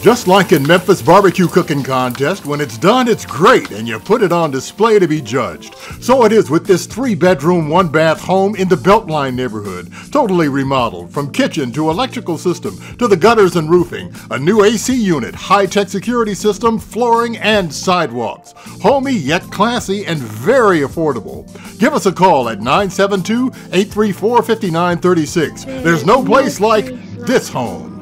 Just like in Memphis barbecue cooking contest, when it's done, it's great and you put it on display to be judged. So it is with this three bedroom, one bath home in the Beltline neighborhood. Totally remodeled from kitchen to electrical system to the gutters and roofing, a new AC unit, high tech security system, flooring, and sidewalks. Homey yet classy and very affordable. Give us a call at 972 834 5936. There's no place like this home.